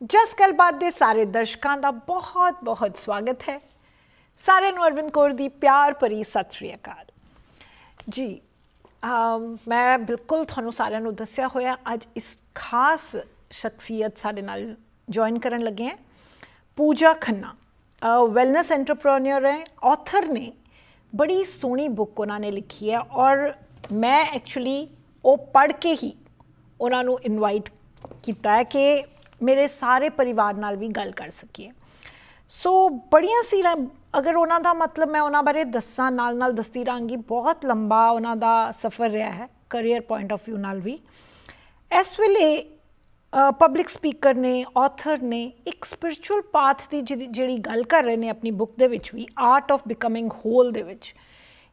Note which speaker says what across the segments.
Speaker 1: ਜਸ ਗੱਲਬਾਤ ਦੇ ਸਾਰੇ ਦਰਸ਼ਕਾਂ ਦਾ ਬਹੁਤ ਬਹੁਤ ਸਵਾਗਤ ਹੈ। ਸਾਰਿਆਂ ਨੂੰ ਅਰਵਿੰਦ ਕੌਰ ਦੀ ਪਿਆਰ ਭਰੀ ਸਤਿ ਸ਼੍ਰੀ ਅਕਾਲ। ਜੀ ਮੈਂ ਬਿਲਕੁਲ ਤੁਹਾਨੂੰ ਸਾਰਿਆਂ ਨੂੰ ਦੱਸਿਆ ਹੋਇਆ, ਅੱਜ ਇਸ ਖਾਸ ਸ਼ਖਸੀਅਤ ਸਾਡੇ ਨਾਲ ਜੁਆਇਨ ਕਰਨ ਲੱਗੇ ਹੈ। ਪੂਜਾ ਖੰਨਾ ਵੈਲਨੈਸ ਐਂਟਰਪ੍ਰੈਨਿਓਰ ਹੈ ਆਥਰ ਨੇ ਬੜੀ ਸੋਹਣੀ ਬੁੱਕ ਉਹਨਾਂ ਨੇ ਲਿਖੀ ਹੈ ਔਰ ਮੈਂ ਐਕਚੁਅਲੀ ਉਹ ਪੜ੍ਹ ਕੇ ਹੀ ਉਹਨਾਂ ਨੂੰ ਇਨਵਾਈਟ ਕੀਤਾ ਹੈ ਕਿ ਮੇਰੇ ਸਾਰੇ ਪਰਿਵਾਰ ਨਾਲ ਵੀ ਗੱਲ ਕਰ ਸਕੀਏ। ਸੋ ਬੜੀਆਂ ਸੀ ਅਗਰ ਉਹਨਾਂ ਦਾ ਮਤਲਬ ਮੈਂ ਉਹਨਾਂ ਬਾਰੇ ਦੱਸਾਂ ਨਾਲ ਨਾਲ ਦਸਤੀ ਰਾਂਗੀ ਬਹੁਤ ਲੰਬਾ ਉਹਨਾਂ ਦਾ ਸਫ਼ਰ ਰਿਹਾ ਹੈ ਕੈਰੀਅਰ ਪੁਆਇੰਟ ਆਫ View ਨਾਲ ਵੀ। ਇਸ ਵੇਲੇ ਪਬਲਿਕ ਸਪੀਕਰ ਨੇ ਆਥਰ ਨੇ ਇੱਕ ਸਪਿਰਚੁਅਲ ਪਾਥ ਦੀ ਜਿਹਦੀ- ਜਿਹੜੀ ਗੱਲ ਕਰ ਰਹੇ ਨੇ ਆਪਣੀ ਬੁੱਕ ਦੇ ਵਿੱਚ ਵੀ ਆਰਟ ਆਫ ਬਿਕਮਿੰਗ ਹੋਲ ਦੇ ਵਿੱਚ।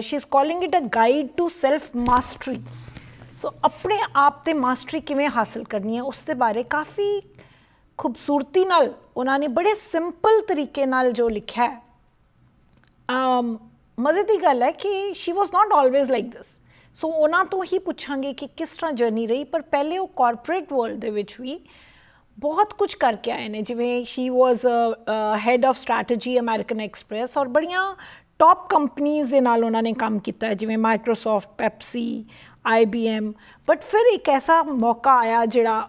Speaker 1: she is calling it a guide to self mastery so ਆਪਣੇ ਆਪ ਤੇ ਮਾਸਟਰੀ ਕਿਵੇਂ ਹਾਸਲ ਕਰਨੀ ਹੈ ਉਸ ਦੇ ਬਾਰੇ ਕਾਫੀ ਖੂਬਸੂਰਤੀ ਨਾਲ ਉਹਨਾਂ ਨੇ ਬੜੇ ਸਿੰਪਲ ਤਰੀਕੇ ਨਾਲ ਜੋ ਲਿਖਿਆ ਹੈ ਅਮ ਮਜ਼ੇ ਦੀ ਗੱਲ ਹੈ ਕਿ she was not always like this so ਉਹਨਾਂ ਤੋਂ ਹੀ ਪੁੱਛਾਂਗੇ ਕਿ ਕਿਸ ਤਰ੍ਹਾਂ ਜਰਨੀ ਰਹੀ ਪਰ ਪਹਿਲੇ ਉਹ ਕਾਰਪੋਰੇਟ ਵਰਲਡ ਦੇ ਵਿੱਚ ਵੀ ਬਹੁਤ ਕੁਝ ਕਰਕੇ ਆਏ ਨੇ ਜਿਵੇਂ she was head of strategy American Express ਔਰ ਬੜੀਆਂ ਟਾਪ ਕੰਪਨੀਆਂ ਦੇ ਨਾਲ ਉਹਨਾਂ ਨੇ ਕੰਮ ਕੀਤਾ ਜਿਵੇਂ ਮਾਈਕਰੋਸਾਫਟ ਪੈਪਸੀ IBM ਬਟ ਫਿਰ ਇੱਕ ਐਸਾ ਮੌਕਾ ਆਇਆ ਜਿਹੜਾ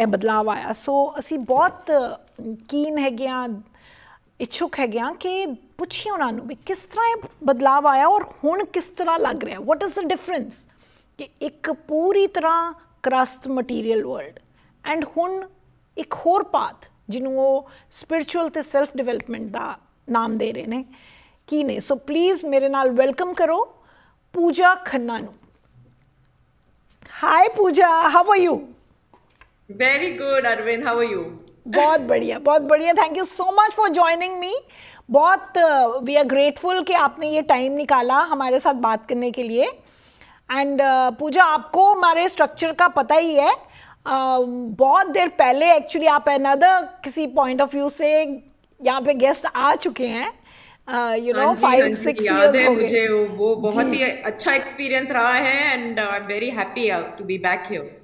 Speaker 1: ਇਹ ਬਦਲਾਅ ਆਇਆ ਸੋ ਅਸੀਂ ਬਹੁਤ ਕੀਨ ਹੈਗੇ ਆ ਇੱਛੁਕ ਹੈਗੇ ਆ ਕਿ ਪੁੱਛੀ ਉਹਨਾਂ ਨੂੰ ਵੀ ਕਿਸ ਤਰ੍ਹਾਂ ਇਹ ਬਦਲਾਅ ਆਇਆ ਔਰ ਹੁਣ ਕਿਸ ਤਰ੍ਹਾਂ ਲੱਗ ਰਿਹਾ ਵਾਟ ਇਜ਼ ਦ ਡਿਫਰੈਂਸ ਕਿ ਇੱਕ ਪੂਰੀ ਤਰ੍ਹਾਂ ਕਰਸਟ ਮਟੀਰੀਅਲ ਵਰਲਡ ਐਂਡ ਹੁਣ ਇੱਕ ਹੋਰ ਪਾਥ ਜਿਹਨੂੰ ਉਹ ਸਪਿਰਚੁਅਲ ਤੇ ਸੈਲਫ ਡਿਵੈਲਪਮੈਂਟ ਦਾ ਨਾਮ ਦੇ ਰਹੇ ਨੇ ਕੀ ਨੇ ਸੋ ਪਲੀਜ਼ ਮੇਰੇ ਨਾਲ ਵੈਲਕਮ ਕਰੋ ਪੂਜਾ ਖੰਨਾ ਨੂੰ hi Pooja how are you
Speaker 2: very good Arvind how are you
Speaker 1: बहुत बढ़िया बहुत बढ़िया. Thank you so much for joining me बहुत वी आर ग्रेटफुल कि आपने ये टाइम निकाला हमारे साथ बात करने के लिए. एंड uh, पूजा आपको हमारे स्ट्रक्चर का पता ही है. Uh, बहुत देर पहले एक्चुअली आप अनदर किसी पॉइंट ऑफ़ व्यू से यहाँ पे गेस्ट आ चुके हैं. यू नो फाइव सिक्स
Speaker 2: याद है मुझे वो वो बहुत ही अच्छा एक्सपीरियंस रहा है and I am very happy to be back here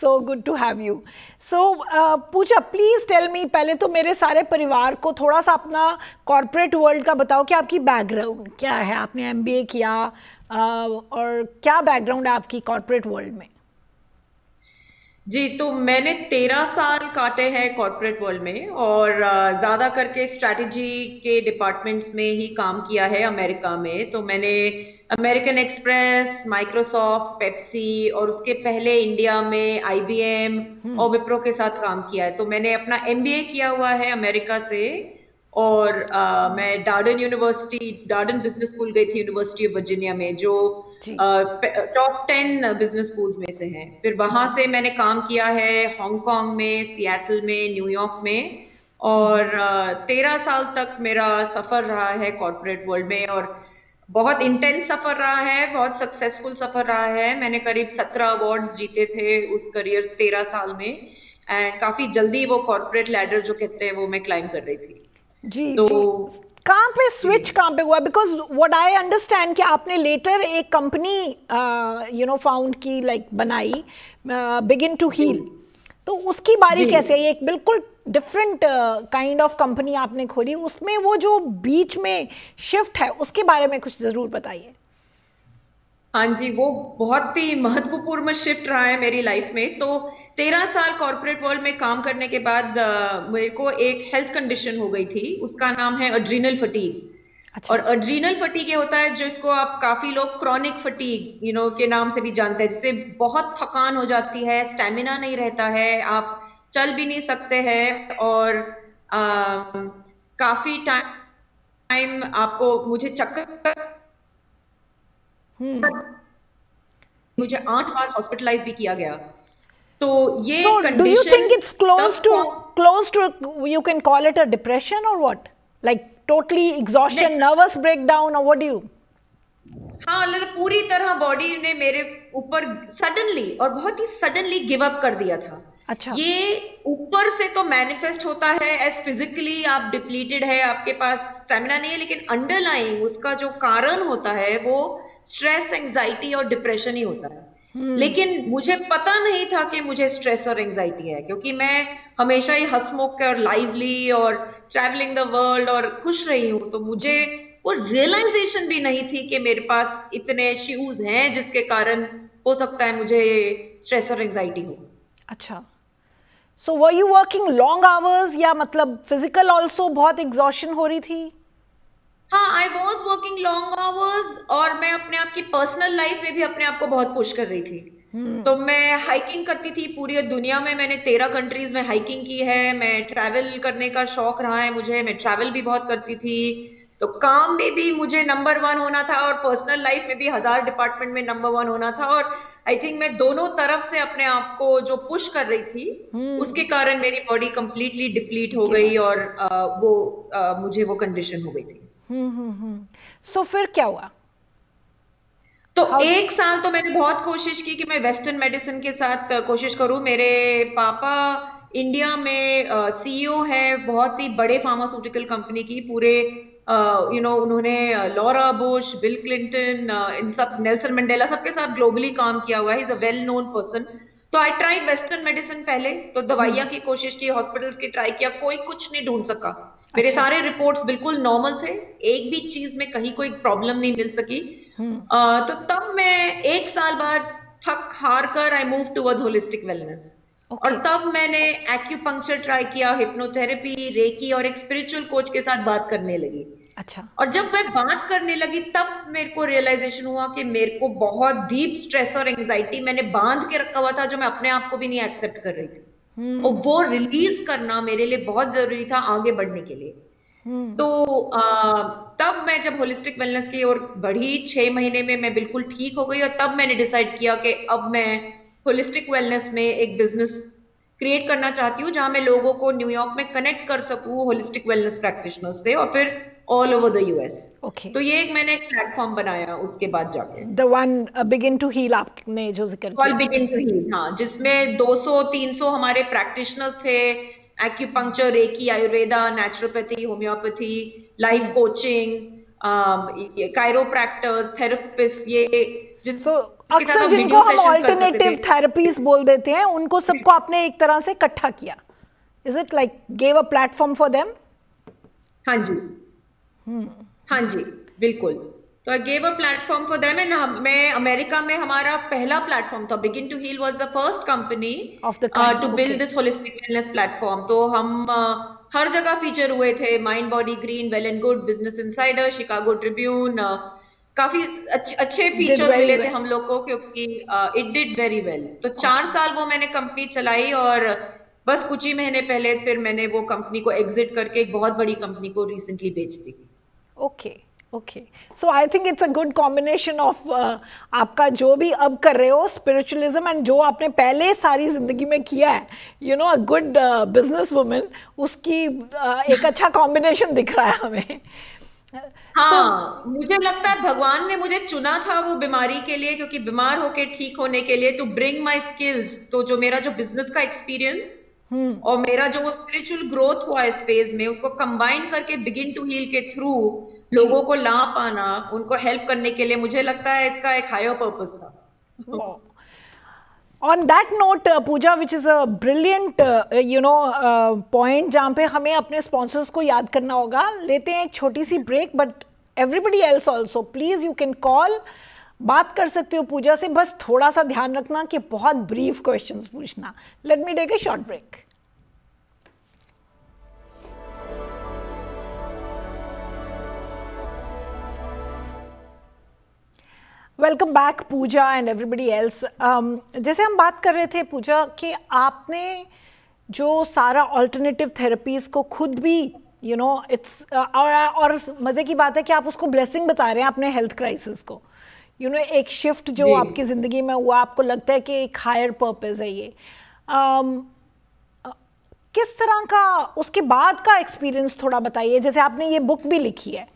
Speaker 1: so good to have you so Pooja please tell me पहले तो मेरे सारे परिवार को थोड़ा सा अपना कॉर्पोरेट वर्ल्ड का बताओ कि आपकी बैकग्राउंड क्या है? आपने एमबीए किया uh, और क्या बैकग्राउंड है आपकी कॉर्पोरेट वर्ल्ड में?
Speaker 2: जी तो मैंने तेरह साल काटे हैं कॉरपोरेट वर्ल्ड में और ज़्यादा करके स्ट्रैटेजी के डिपार्टमेंट्स में ही काम किया है अमेरिका में। तो मैंने अमेरिकन एक्सप्रेस माइक्रोसॉफ्ट पेप्सी और उसके पहले इंडिया में आईबीएम और विप्रो के साथ काम किया है। तो मैंने अपना एमबीए किया हुआ है अमेरिका से। और अ, मैं Darden university Darden business school गई थी यूनिवर्सिटी ऑफ़ वर्जीनिया में जो टॉप टेन बिज़नेस स्कूल्स में से हैं। फिर वहाँ से मैंने काम किया है हांगकांग में सियाटल में न्यूयॉर्क में और तेरह साल तक मेरा सफ़र रहा है कॉरपोरेट वर्ल्ड में और बहुत इंटेंस सफ़र रहा है बहुत सक्सेसफुल सफ़र रहा है। मैंने करीब सत्रह अवार्ड्स जीते थे उस करियर तेरह साल में। एंड काफ़ी जल्दी वो कॉर्पोरेट लैडर जो कहते हैं वो मैं क्लाइम कर रही थी।
Speaker 1: जी
Speaker 2: तो
Speaker 1: जी। कहाँ पे स्विच कहाँ पे हुआ? बिकॉज़ वट आई अंडरस्टैंड कि आपने लेटर एक कंपनी यू नो फाउंड की लाइक like, बनाई बिगिन टू हील तो उसकी बारी कैसे? है एक बिल्कुल डिफरेंट काइंड ऑफ़ कंपनी आपने खोली। उसमें वो जो बीच में शिफ्ट है उसके बारे में कुछ ज़रूर बताइए।
Speaker 2: हाँ जी वो बहुत ही महत्वपूर्ण शिफ्ट रहा है मेरी लाइफ में। तो तेरह साल कॉर्पोरेट वर्ल्ड में काम करने के बाद अ, मेरे को एक हेल्थ कंडीशन हो गई थी। उसका नाम है अड्रीनल फटीग
Speaker 1: अच्छा।
Speaker 2: और अड्रीनल फटीग ये होता है जो इसको आप काफ़ी लोग क्रॉनिक फटीग यू नो के नाम से भी जानते हैं जिससे बहुत थकान हो जाती है स्टेमिना नहीं रहता है आप चल भी नहीं सकते हैं और अम, काफ़ी टाइम आपको मुझे चक्कर मुझे आठ बार हॉस्पिटलाइज भी किया गया। तो ये
Speaker 1: so do you think it's close to close to you can call it a depression or what? Like totally exhaustion
Speaker 2: नहीं।
Speaker 1: nervous breakdown or what do you?
Speaker 2: हाँ मतलब पूरी तरह बॉडी ने मेरे ऊपर सडनली और बहुत ही सडनली गिव अप कर दिया था।
Speaker 1: अच्छा।
Speaker 2: ये ऊपर से तो मैनिफेस्ट होता है एज फिजिकली आप डिप्लीटेड है आपके पास स्टेमिना नहीं है लेकिन अंडरलाइंग उसका जो कारण होता है वो स्ट्रेस एंजाइटी और डिप्रेशन ही होता है। हम्म। लेकिन मुझे पता नहीं था कि मुझे स्ट्रेस और एंजाइटी है क्योंकि मैं हमेशा ही हंसमुख और लाइवली और ट्रैवलिंग द वर्ल्ड और खुश रही हूँ तो मुझे वो रियलाइजेशन भी नहीं थी कि मेरे पास इतने इश्यूज़ हैं जिसके कारण हो सकता है मुझे स्ट्रेस और एंजाइटी हो।
Speaker 1: अच्छा। So were you working long hours या मतलब फ़िज़िकल ऑल्सो बहुत एग्जॉशन हो रही थी?
Speaker 2: हाँ I was working long hours और मैं अपने आप की पर्सनल लाइफ में भी अपने आप को बहुत पुश कर रही थी hmm. तो मैं हाइकिंग करती थी पूरी दुनिया में मैंने तेरह कंट्रीज़ में हाइकिंग की है मैं ट्रैवल करने का शौक रहा है मुझे मैं ट्रैवल भी बहुत करती थी तो काम में भी मुझे नंबर वन होना था और पर्सनल लाइफ में भी हज़ार डिपार्टमेंट में नंबर वन होना था और आई थिंक मैं दोनों तरफ़ से अपने आप को जो पुश कर रही थी hmm. उसके कारण मेरी बॉडी कंप्लीटली डिप्लीट हो गई और आ, वो आ, मुझे वो कंडीशन हो गई थी
Speaker 1: सो हम्म, हम्म, हम्म। फिर क्या हुआ?
Speaker 2: तो How... एक साल तो मैंने बहुत कोशिश की कि मैं वेस्टर्न मेडिसिन के साथ कोशिश करूँ। मेरे पापा इंडिया में सीईओ uh, है बहुत ही बड़े फार्मास्यूटिकल कंपनी की। पूरे you uh, know you know, उन्होंने लॉरा बुश बिल क्लिंटन इन सब नेल्सन मंडेला सबके साथ ग्लोबली काम किया हुआ है। Is a well known person तो आई ट्राइड वेस्टर्न मेडिसिन पहले तो दवाइयाँ की कोशिश की हॉस्पिटल्स की ट्राई किया कोई कुछ नहीं ढूंढ सका। मेरे अच्छा। सारे रिपोर्ट्स बिल्कुल नॉर्मल थे एक भी चीज़ में कहीं कोई प्रॉब्लम नहीं मिल सकी। uh, तो तब मैं एक साल बाद थक हार कर I move towards holistic wellness और तब मैंने एक्यूपंक्चर ट्राई किया हिप्नोथेरेपी रेकी और एक स्पिरिचुअल कोच के साथ बात करने लगी।
Speaker 1: अच्छा
Speaker 2: और जब मैं बात करने लगी तब मेरे को रियलाइजेशन हुआ कि मेरे को बहुत डीप स्ट्रेस और एंजाइटी मैंने बाँध के रखा हुआ था जो मैं अपने आप को भी नहीं एक्सेप्ट कर रही थी हम्म। और वो रिलीज़ करना मेरे लिए बहुत ज़रूरी था आगे बढ़ने के लिए हम्म। तो आ, तब मैं जब होलिस्टिक वेलनेस की ओर बढ़ी छह महीने में मैं बिल्कुल ठीक हो गई और तब मैंने डिसाइड किया कि अब मैं होलिस्टिक वेलनेस में एक बिज़नेस क्रिएट करना चाहती हूँ जहाँ मैं लोगों को न्यूयॉर्क में कनेक्ट कर सकूँ होलिस्टिक वेलनेस प्रैक्टिशनर से और फिर all over the US
Speaker 1: okay
Speaker 2: तो ये एक मैंने एक प्लेटफॉर्म बनाया उसके बाद जाके।
Speaker 1: The one begin to heal आपने जो ज़िक्र
Speaker 2: किया। बिगिन टू हील हाँ जिसमें 200 300 हमारे प्रैक्टिशनर्स थे acupuncture reiki Ayurveda naturopathy homeopathy life coaching chiropractors therapist ये
Speaker 1: so, अक्सर जिनको हम ऑल्टरनेटिव थेरेपीज बोल देते हैं उनको सबको आपने एक तरह से इकट्ठा किया। Is it like gave a platform for them
Speaker 2: हाँ जी। हाँ जी बिल्कुल। तो I gave a platform for them and मैं अमेरिका में हमारा पहला प्लेटफॉर्म था। Begin to heal was the first company to build this holistic wellness platform तो हम uh, हर जगह फीचर हुए थे। Mind body green well and good business insider Chicago Tribune काफ़ी अच्छे अच्छे फीचर मिले थे हम लोग को क्योंकि इट डिड वेरी वेल तो चार साल वो मैंने कंपनी चलाई और बस कुछ ही महीने पहले फिर मैंने वो कंपनी को एग्जिट करके एक बहुत बड़ी कंपनी को रिसेंटली बेच दी।
Speaker 1: Okay okay so I think it's a good combination of आपका जो भी अब कर रहे हो स्पिरिचुअलिज्म एंड जो आपने पहले सारी ज़िंदगी में किया है you know a good business women उसकी uh, एक अच्छा कॉम्बिनेशन दिख रहा है हमें
Speaker 2: हाँ so, मुझे लगता है भगवान ने मुझे चुना था वो बीमारी के लिए क्योंकि बीमार होके ठीक होने के लिए टू ब्रिंग माई स्किल्स तो जो मेरा जो बिज़नेस का एक्सपीरियंस. और मेरा जो स्पिरिचुअल ग्रोथ हुआ इस फ़ेज़ में उसको कंबाइन करके बिगिन टू हील के थ्रू लोगों को ला पाना उनको हेल्प करने के लिए मुझे लगता है इसका एक हायर पर्पस था।
Speaker 1: On that note Pooja which is a brilliant you know point जहाँ पे हमें अपने स्पॉन्सर्स को याद करना होगा लेते हैं एक छोटी सी break but everybody else also please you can call बात कर सकते हो पूजा से, बस थोड़ा सा ध्यान रखना कि बहुत ब्रीफ क्वेश्चंस पूछना। Let me take a short break welcome back Pooja and everybody else जैसे हम बात कर रहे थे पूजा कि आपने जो सारा ऑल्टरनेटिव थेरेपीज़ को खुद भी यू नो इट्स और मज़े की बात है कि आप उसको ब्लेसिंग बता रहे हैं अपने हेल्थ क्राइसिस को। यू you नो know, एक शिफ्ट जो आपकी ज़िंदगी में हुआ आपको लगता है कि एक हायर पर्पज़ है ये। Um, किस तरह का उसके बाद का एक्सपीरियंस थोड़ा बताइए। जैसे आपने ये बुक भी लिखी है।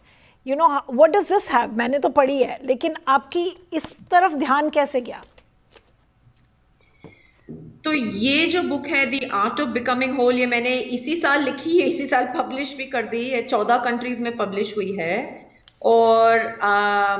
Speaker 1: You know what does this have मैंने तो पढ़ी है लेकिन आपकी इस तरफ़ ध्यान कैसे गया?
Speaker 2: तो ये जो बुक है the art of becoming whole ये मैंने इसी साल लिखी है इसी साल पब्लिश भी कर दी है। चौदह कंट्रीज़ में पब्लिश हुई है। और आ,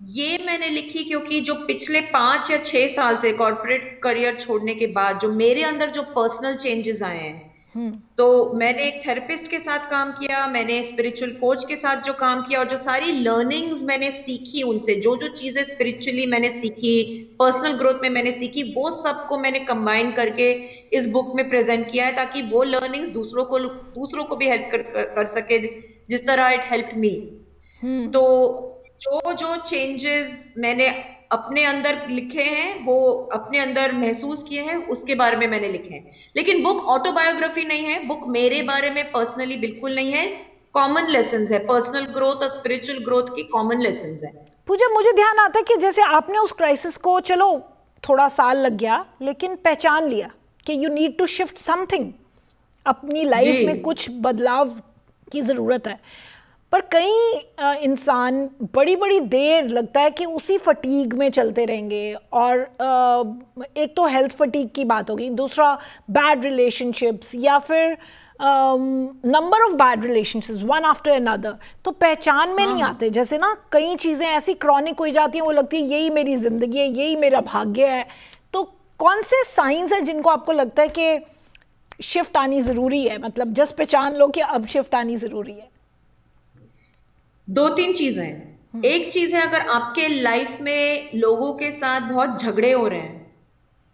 Speaker 2: ये मैंने लिखी क्योंकि जो पिछले पाँच या छह साल से कॉर्पोरेट करियर छोड़ने के बाद जो मेरे अंदर जो पर्सनल चेंजेस आए हैं हम्म। तो मैंने एक थेरेपिस्ट के साथ काम किया मैंने स्पिरिचुअल कोच के साथ जो काम किया और जो सारी लर्निंग्स मैंने सीखी उनसे जो जो चीज़ें स्पिरिचुअली मैंने सीखी पर्सनल ग्रोथ में मैंने सीखी वो सबको मैंने कंबाइन करके इस बुक में प्रेजेंट किया है ताकि वो लर्निंग्स दूसरों को दूसरों को भी हेल्प कर, कर, कर सके जिस तरह इट हेल्प मी तो जो जो चेंजेस मैंने अपने अंदर लिखे हैं वो अपने अंदर महसूस किए हैं उसके बारे में मैंने लिखे हैं। लेकिन बुक ऑटोबायोग्राफी नहीं है बुक मेरे बारे में पर्सनली बिल्कुल नहीं है। कॉमन लेसन है पर्सनल ग्रोथ और स्पिरिचुअल ग्रोथ की कॉमन लेसन है।
Speaker 1: पूजा मुझे ध्यान आता है कि जैसे आपने उस क्राइसिस को चलो थोड़ा साल लग गया लेकिन पहचान लिया कि you need to shift something अपनी लाइफ में कुछ बदलाव की ज़रूरत है। पर कई इंसान बड़ी बड़ी देर लगता है कि उसी फटीग में चलते रहेंगे और एक तो हेल्थ फटीग की बात होगी दूसरा बैड रिलेशनशिप्स या फिर number of bad relationships one after another तो पहचान में नहीं हाँ। आते जैसे ना कई चीज़ें ऐसी क्रॉनिक हो जाती हैं वो लगती है यही मेरी ज़िंदगी है यही मेरा भाग्य है। तो कौन से साइंस हैं जिनको आपको लगता है कि शिफ्ट आनी ज़रूरी है? मतलब जस्ट पहचान लो कि अब शिफ्ट आनी ज़रूरी है।
Speaker 2: दो तीन चीज़ें हैं हम्म। एक चीज़ है अगर आपके लाइफ में लोगों के साथ बहुत झगड़े हो रहे हैं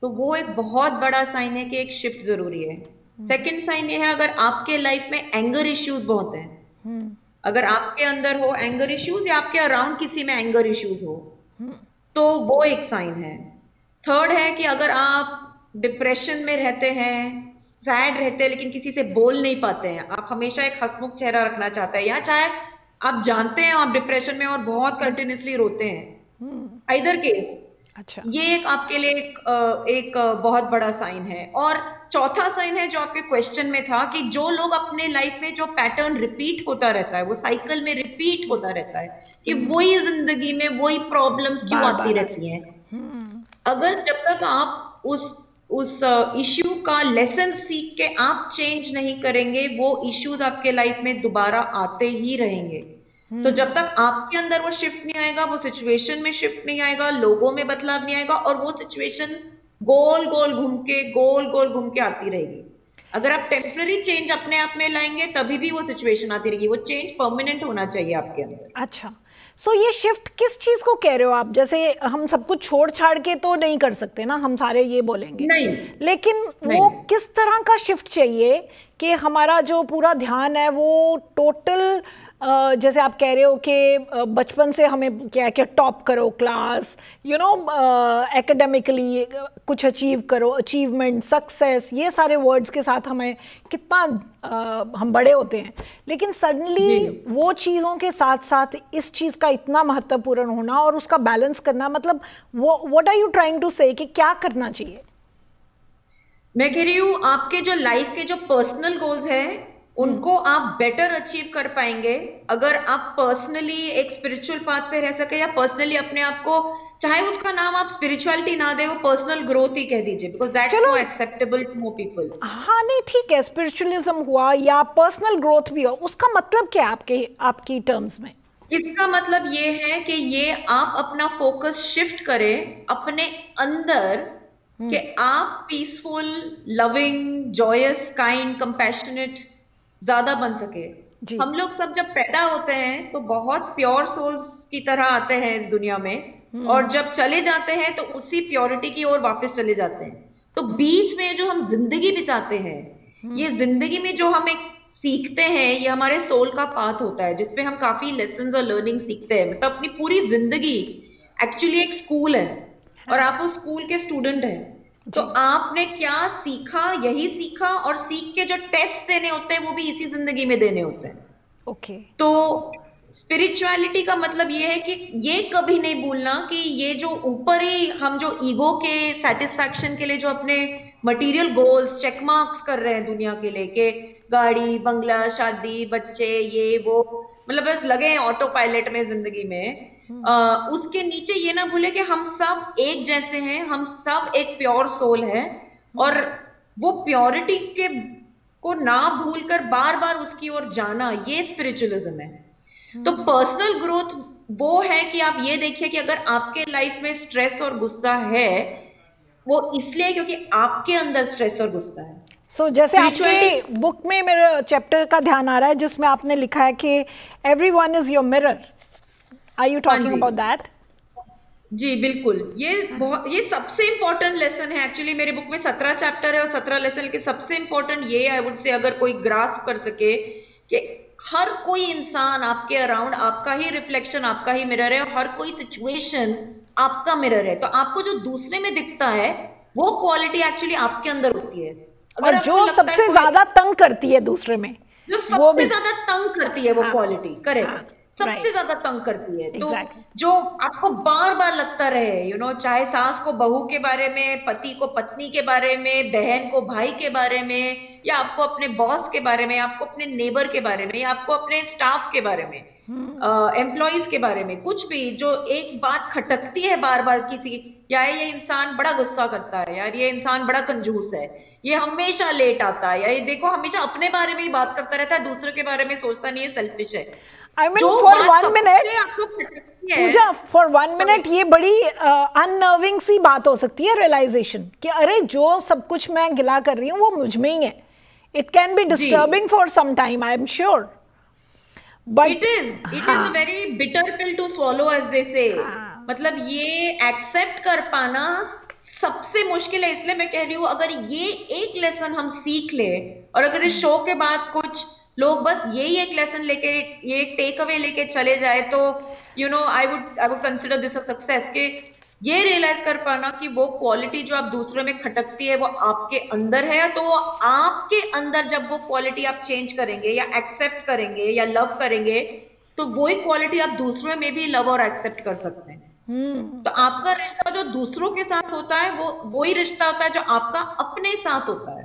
Speaker 2: तो वो एक बहुत बड़ा साइन है कि एक शिफ्ट ज़रूरी है सेकंड हम्म। साइन ये है अगर आपके लाइफ में एंगर इश्यूज़ बहुत हैं हम्म। अगर आपके अंदर हो एंगर इश्यूज़ या आपके अराउंड किसी में एंगर इश्यूज़ हो तो वो एक साइन है थर्ड है कि अगर आप डिप्रेशन में रहते हैं सैड रहते हैं लेकिन किसी से बोल नहीं पाते हैं आप हमेशा एक हसमुख चेहरा रखना चाहते हैं या चाहे आप जानते हैं आप डिप्रेशन में और बहुत कंटिन्यूसली रोते हैं इधर हम्म। केस अच्छा ये एक आपके लिए एक, एक बहुत बड़ा साइन है और चौथा साइन है जो आपके क्वेश्चन में था कि जो लोग अपने लाइफ में जो पैटर्न रिपीट होता रहता है वो साइकिल में रिपीट होता रहता है कि हम्म। वही ज़िंदगी में वही प्रॉब्लम्स क्यों आती रहती हैं हम्म। अगर जब तक आप उस उस इश्यू का लेसन सीख के आप चेंज नहीं करेंगे वो इश्यूज़ आपके लाइफ में दोबारा आते ही रहेंगे तो हम्म। जब तक आपके अंदर वो शिफ्ट नहीं आएगा वो सिचुएशन में शिफ्ट नहीं आएगा लोगों में बदलाव नहीं आएगा और वो सिचुएशन गोल गोल घूम के गोल गोल घूम के आती रहेगी अगर आप टेम्पररी चेंज अपने आप में लाएँगे तभी भी वो सिचुएशन आती रहेगी। वो चेंज परमानेंट होना चाहिए आपके अंदर।
Speaker 1: अच्छा। सो so, ये शिफ्ट किस चीज़ को कह रहे हो आप? जैसे हम सब कुछ छोड़ छाड़ के तो नहीं कर सकते ना हम सारे ये बोलेंगे।
Speaker 2: नहीं।
Speaker 1: लेकिन नहीं। वो किस तरह का शिफ्ट चाहिए कि हमारा जो पूरा ध्यान है वो टोटल जैसे आप कह रहे हो कि बचपन से हमें क्या है कि टॉप करो क्लास यू नो एकेडमिकली कुछ अचीव करो अचीवमेंट सक्सेस ये सारे वर्ड्स के साथ हमें कितना uh, हम बड़े होते हैं। लेकिन सडनली वो चीज़ों के साथ साथ इस चीज़ का इतना महत्वपूर्ण होना और उसका बैलेंस करना मतलब वो what are you trying to say कि क्या करना चाहिए?
Speaker 2: मैं कह रही हूँ आपके जो लाइफ के जो पर्सनल गोल्स हैं उनको आप बेटर अचीव कर पाएँगे। अगर आप पर्सनली एक स्पिरिचुअल पाथ पे रह सके या पर्सनली अपने आप को चाहे उसका नाम आप स्पिरिचुअलिटी ना दे वो पर्सनल ग्रोथ ही कह दीजिए because that's more acceptable to more people
Speaker 1: हाँ नहीं ठीक है स्पिरिचुअलिज्म हुआ या पर्सनल ग्रोथ भी हो उसका मतलब क्या है आपके आपकी टर्म्स में?
Speaker 2: इसका मतलब ये है कि ये आप अपना फोकस शिफ्ट करें अपने अंदर हम्म। कि आप peaceful loving joyous kind compassionate ज़्यादा बन सके। हम लोग सब जब पैदा होते हैं तो बहुत प्योर सोल्स की तरह आते हैं इस दुनिया में। हम्म। और जब चले जाते हैं तो उसी प्योरिटी की ओर वापस चले जाते हैं। तो बीच में जो हम ज़िंदगी बिताते हैं हम्म। ये ज़िंदगी में जो हम एक सीखते हैं ये हमारे सोल का पाथ होता है जिसपे हम काफ़ी लेसन और लर्निंग सीखते हैं। मतलब अपनी पूरी ज़िंदगी एक्चुअली एक स्कूल है। और आप उस स्कूल के स्टूडेंट हैं। तो आपने क्या सीखा यही सीखा और सीख के जो टेस्ट देने होते हैं वो भी इसी ज़िंदगी में देने होते हैं।
Speaker 1: ओके। okay.
Speaker 2: तो स्पिरिचुअलिटी का मतलब ये है कि ये कभी नहीं भूलना कि ये जो ऊपर ही हम जो ईगो के सेटिस्फैक्शन के लिए जो अपने मटेरियल गोल्स चेक मार्क्स कर रहे हैं दुनिया के लिए कि गाड़ी बंगला शादी बच्चे ये वो मतलब बस लगे ऑटो पायलट में ज़िंदगी में। उसके नीचे ये ना भूले कि हम सब एक जैसे हैं हम सब एक प्योर सोल है और वो प्योरिटी के को ना भूलकर बार बार उसकी ओर जाना ये स्पिरिचुअलिज्म है। तो पर्सनल ग्रोथ वो है कि आप ये देखिए कि अगर आपके लाइफ में स्ट्रेस और गुस्सा है वो इसलिए क्योंकि आपके अंदर स्ट्रेस और गुस्सा है।
Speaker 1: सो so, जैसे आपके बुक में मेरे चैप्टर का ध्यान आ रहा है जिसमें आपने लिखा है कि everyone is your mirror are you talking about that
Speaker 2: जी बिल्कुल। ये बहुत ये सबसे इम्पोर्टेंट लेसन है। एक्चुअली मेरे बुक में सत्रह चैप्टर है और सत्रह लेसन के सबसे इंपॉर्टेंट ये आई वुड से अगर कोई ग्रास कर सके कि हर कोई इंसान आपके अराउंड आपका ही रिफ्लेक्शन आपका ही मिरर है और हर कोई सिचुएशन आपका मिरर है। तो आपको जो दूसरे में दिखता है वो क्वालिटी एक्चुअली आपके अंदर होती है।
Speaker 1: अगर और जो सबसे ज़्यादा तंग करती है दूसरे में
Speaker 2: जो सबसे ज़्यादा तंग करती है वो क्वालिटी हाँ, करेक्ट सबसे ज़्यादा तंग करती है। तो जो आपको बार बार लगता रहे यू नो चाहे सास को बहू के बारे में पति को पत्नी के बारे में बहन को भाई के बारे में या आपको अपने बॉस के बारे में आपको अपने नेबर के बारे में या आपको अपने स्टाफ के बारे में एम्प्लॉयज़ हम्म। uh, के बारे में कुछ भी जो एक बात खटकती है बार बार किसी या ये इंसान बड़ा गुस्सा करता है यार ये इंसान बड़ा कंजूस है ये हमेशा लेट आता है या ये देखो हमेशा अपने बारे में ही बात करता रहता है दूसरे के बारे में सोचता नहीं है सेल्फिश है।
Speaker 1: I mean for one minute Pooja for one minute ये बड़ी अननर्विंग uh, सी बात हो सकती है रियलाइजेशन कि अरे जो सब कुछ मैं गिला कर रही हूँ वो मुझमें ही है। It can be disturbing for some time I am sure
Speaker 2: but it is it is very bitter pill to swallow as they say. हाँ. मतलब ये एक्सेप्ट कर पाना सबसे मुश्किल है इसलिए मैं कह रही हूँ अगर ये एक लेसन हम सीख ले और अगर इस शो के बाद कुछ लोग बस यही एक लेसन लेके ये एक टेक अवे लेके चले जाए तो you know I would I would consider this a success के ये रियलाइज़ कर पाना कि वो क्वालिटी जो आप दूसरे में खटकती है वो आपके अंदर है तो वो आपके अंदर जब वो क्वालिटी आप चेंज करेंगे या एक्सेप्ट करेंगे या लव करेंगे तो वही क्वालिटी आप दूसरों में भी लव और एक्सेप्ट कर सकते हैं hmm. तो आपका रिश्ता जो दूसरों के साथ होता है वो वही रिश्ता होता है जो आपका अपने साथ होता है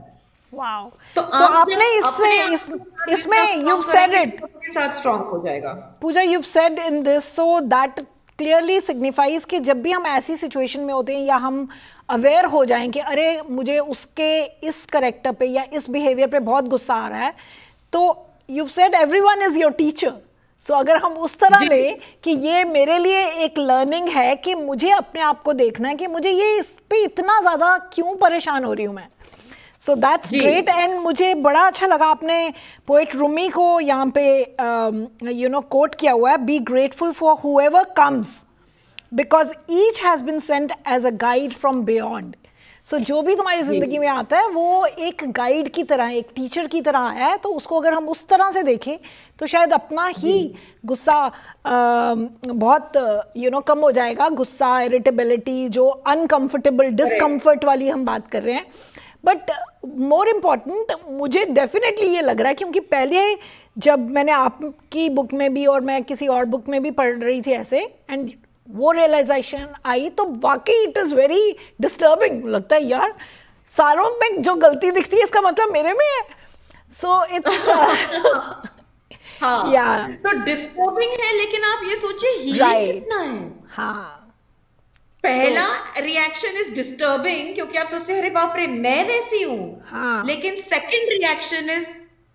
Speaker 1: वाओ तो so आपने इससे इस, इसमें यू सेड इट
Speaker 2: साथ स्ट्रांग हो जाएगा।
Speaker 1: Pooja you said in this so that clearly signifies कि जब भी हम ऐसी सिचुएशन में होते हैं या हम अवेयर हो जाएँ कि अरे मुझे उसके इस करेक्टर पे या इस बिहेवियर पे बहुत गुस्सा आ रहा है तो you said everyone is your teacher so अगर हम उस तरह लें कि ये मेरे लिए एक लर्निंग है कि मुझे अपने आप को देखना है कि मुझे ये इस पर इतना ज़्यादा क्यों परेशान हो रही हूँ मैं। सो दैट्स ग्रेट एंड मुझे बड़ा अच्छा लगा आपने पोइट रूमी को यहाँ पे यू नो कोट किया हुआ है be grateful for whoever comes because each has been sent as a guide from beyond so जो भी तुम्हारी ज़िंदगी में आता है वो एक गाइड की तरह एक टीचर की तरह आया है तो उसको अगर हम उस तरह से देखें तो शायद अपना ही गुस्सा बहुत यू you नो know, कम हो जाएगा। गुस्सा इरिटेबिलिटी जो अनकंफर्टेबल डिसकंफर्ट वाली हम बात कर रहे हैं बट मोर इंपॉर्टेंट मुझे डेफिनेटली ये लग रहा है क्योंकि पहले जब मैंने आपकी बुक में भी और मैं किसी और बुक में भी पढ़ रही थी ऐसे एंड वो रियलाइजेशन आई तो वाकई इट इज़ वेरी डिस्टर्बिंग लगता है यार सालों में जो गलती दिखती है इसका मतलब मेरे में है. सो इट्स
Speaker 2: हाँ। या तो डिस्टर्बिंग है लेकिन आप ये सोचिए right. कितना है?
Speaker 1: हाँ।
Speaker 2: पहला रिएक्शन इज़ डिस्टर्बिंग क्योंकि आप सोचते हैं अरे बाप रे मैं वैसी हूँ. हाँ. लेकिन सेकंड रिएक्शन इज़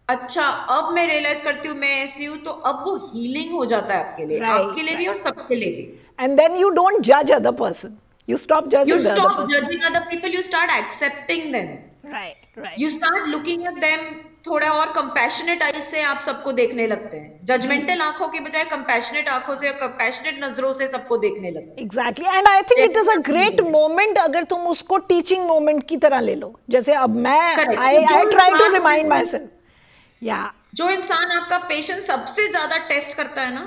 Speaker 2: अच्छा अब मैं रियलाइज़ करती हूँ मैं ऐसी हूँ तो अब वो हीलिंग हो जाता है आपके लिए right, आपके लिए right. भी और सबके लिए भी।
Speaker 1: एंड देन यू डोंट जज other person you stop judging
Speaker 2: you stop judging other people you start accepting them.
Speaker 1: Right right.
Speaker 2: You start looking at them थोड़ा और कंपैशनेट आई से आप सबको देखने लगते हैं। जजमेंटल आँखों के बजाय कंपैशनेट आँखों से कंपैशनेट नज़रों से सबको देखने लगते
Speaker 1: हैं। Exactly and I think it is a great moment अगर तुम उसको टीचिंग मोमेंट की तरह ले लो। जैसे अब मैं I I try to remind myself या
Speaker 2: जो इंसान आपका पेशेंस सबसे ज़्यादा टेस्ट करता है ना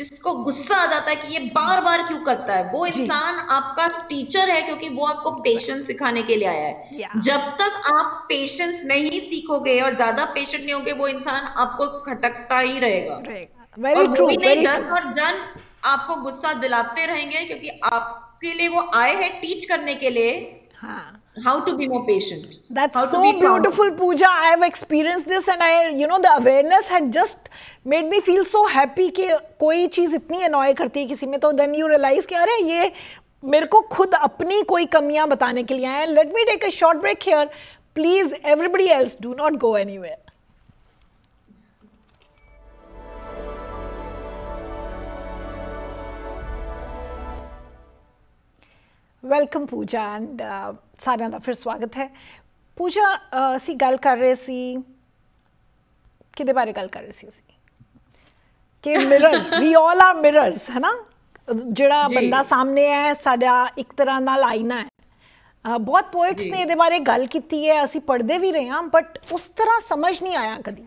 Speaker 2: जिसको गुस्सा आ जाता है कि ये बार बार क्यों करता है? वो इंसान आपका टीचर है क्योंकि वो आपको पेशेंस सिखाने के लिए आया है। जब तक आप पेशेंस नहीं सीखोगे और ज़्यादा पेशेंट नहीं होगे वो इंसान आपको खटकता ही रहेगा।
Speaker 1: वेरी ट्रू वेरी
Speaker 2: और जन आपको गुस्सा दिलाते रहेंगे क्योंकि आपके लिए वो आए हैं टीच करने के लिए। हाँ। how to be more patient
Speaker 1: that's how so be beautiful calm. pooja i have experienced this and i you know the awareness had just made me feel so happy ki koi cheez itni annoy karti hai kisi mein to then you realize ki are ye मेरे को खुद अपनी कोई कमियाँ बताने के लिए आए let me take a short break here please everybody else do not go anywhere welcome Pooja and ਸਾਰਿਆਂ ਦਾ ਫਿਰ ਸਵਾਗਤ ਹੈ। ਪੂਜਾ ਅਸੀਂ ਗੱਲ ਕਰ ਰਹੇ ਸੀ। ਕਿਹਦੇ ਬਾਰੇ ਗੱਲ ਕਰ ਰਹੇ ਸੀ ਅਸੀਂ? ਕਿ mirror we all are mirrors ਹੈ ਨਾ ਜਿਹੜਾ ਬੰਦਾ ਸਾਹਮਣੇ ਹੈ ਸਾਡਾ ਇੱਕ ਤਰ੍ਹਾਂ ਨਾਲ ਆਇਨਾ ਹੈ। ਬਹੁਤ ਪੋਇਟਸ ਨੇ ਇਹਦੇ ਬਾਰੇ ਗੱਲ ਕੀਤੀ ਹੈ ਅਸੀਂ ਪੜ੍ਹਦੇ ਵੀ ਰਹੇ ਹਾਂ ਬਟ ਉਸ ਤਰ੍ਹਾਂ ਸਮਝ ਨਹੀਂ ਆਇਆ ਕਦੀ।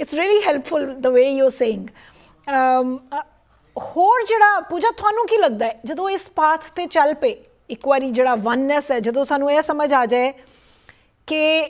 Speaker 1: it's really helpful the way you saying ਹੋਰ ਜਿਹੜਾ ਪੂਜਾ ਤੁਹਾਨੂੰ ਕੀ ਲੱਗਦਾ ਹੈ? ਜਦੋਂ ਇਸ ਪਾਥ ਤੇ ਚੱਲ ਪਏ ਇੱਕ ਵਾਰੀ ਜਿਹੜਾ ਵਨਨੈਸ ਹੈ ਜਦੋਂ ਸਾਨੂੰ ਇਹ ਸਮਝ ਆ ਜਾਏ ਕਿ